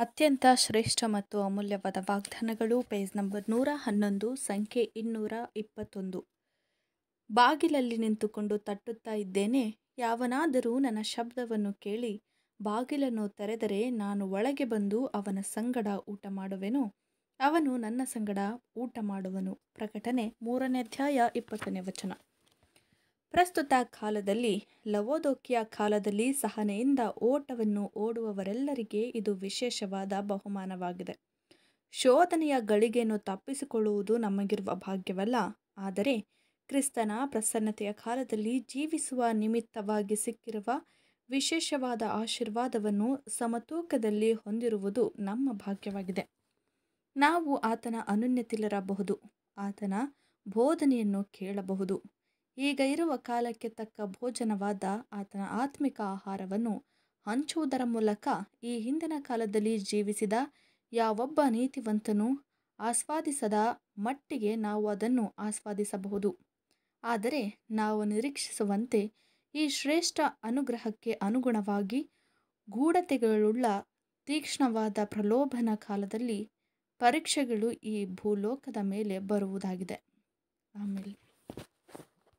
ಅತ್ಯಂತ ಶ್ರೇಷ್ಠ ಮತ್ತು ಅಮೂಲ್ಯವಾದ ವಾಗ್ದಾನಗಳು. ಪೇಜ್ ನಂಬರ್ ನೂರ ಹನ್ನೊಂದು, ಸಂಖ್ಯೆ ಇನ್ನೂರ ಇಪ್ಪತ್ತೊಂದು. ಬಾಗಿಲಲ್ಲಿ ನಿಂತುಕೊಂಡು ತಟ್ಟುತ್ತಾ ಇದ್ದೇನೆ. ಯಾವನಾದರೂ ನನ್ನ ಶಬ್ದವನ್ನು ಕೇಳಿ ಬಾಗಿಲನ್ನು ತೆರೆದರೆ ನಾನು ಒಳಗೆ ಬಂದು ಅವನ ಸಂಗಡ ಊಟ ಮಾಡುವೆನು. ಅವನು ನನ್ನ ಸಂಗಡ ಊಟ ಮಾಡುವನು. ಪ್ರಕಟಣೆ ಮೂರನೇ ಅಧ್ಯಾಯ ಇಪ್ಪತ್ತನೇ ವಚನ. ಪ್ರಸ್ತುತ ಕಾಲದಲ್ಲಿ, ಲವೋದೋಕಿಯ ಕಾಲದಲ್ಲಿ ಸಹನೆಯಿಂದ ಓಟವನ್ನು ಓಡುವವರೆಲ್ಲರಿಗೆ ಇದು ವಿಶೇಷವಾದ ಬಹುಮಾನವಾಗಿದೆ. ಶೋಧನೆಯ ಗಳಿಗೆಯನ್ನು ತಪ್ಪಿಸಿಕೊಳ್ಳುವುದು ನಮಗಿರುವ ಭಾಗ್ಯವಲ್ಲ, ಆದರೆ ಕ್ರಿಸ್ತನ ಪ್ರಸನ್ನತೆಯ ಕಾಲದಲ್ಲಿ ಜೀವಿಸುವ ನಿಮಿತ್ತವಾಗಿ ಸಿಕ್ಕಿರುವ ವಿಶೇಷವಾದ ಆಶೀರ್ವಾದವನ್ನು ಸಮತೂಕದಲ್ಲಿ ಹೊಂದಿರುವುದು ನಮ್ಮ ಭಾಗ್ಯವಾಗಿದೆ. ನಾವು ಆತನ ಅನುನ್ಯತಿಲಿರಬಹುದು, ಆತನ ಬೋಧನೆಯನ್ನು ಕೇಳಬಹುದು. ಈಗ ಇರುವ ಕಾಲಕ್ಕೆ ತಕ್ಕ ಭೋಜನವಾದ ಆತನ ಆತ್ಮಿಕ ಆಹಾರವನ್ನು ಹಂಚುವುದರ ಮೂಲಕ ಈ ಹಿಂದಿನ ಕಾಲದಲ್ಲಿ ಜೀವಿಸಿದ ಯಾವೊಬ್ಬ ನೀತಿವಂತನು ಆಸ್ವಾದಿಸದ ಮಟ್ಟಿಗೆ ನಾವು ಅದನ್ನು ಆಸ್ವಾದಿಸಬಹುದು. ಆದರೆ ನಾವು ನಿರೀಕ್ಷಿಸುವಂತೆ ಈ ಶ್ರೇಷ್ಠ ಅನುಗ್ರಹಕ್ಕೆ ಅನುಗುಣವಾಗಿ ಗೂಢತೆಗಳುಳ್ಳ ತೀಕ್ಷ್ಣವಾದ ಪ್ರಲೋಭನ ಕಾಲದಲ್ಲಿ ಪರೀಕ್ಷೆಗಳು ಈ ಭೂಲೋಕದ ಮೇಲೆ ಬರುವುದಾಗಿದೆ. ಆಮೇಲೆ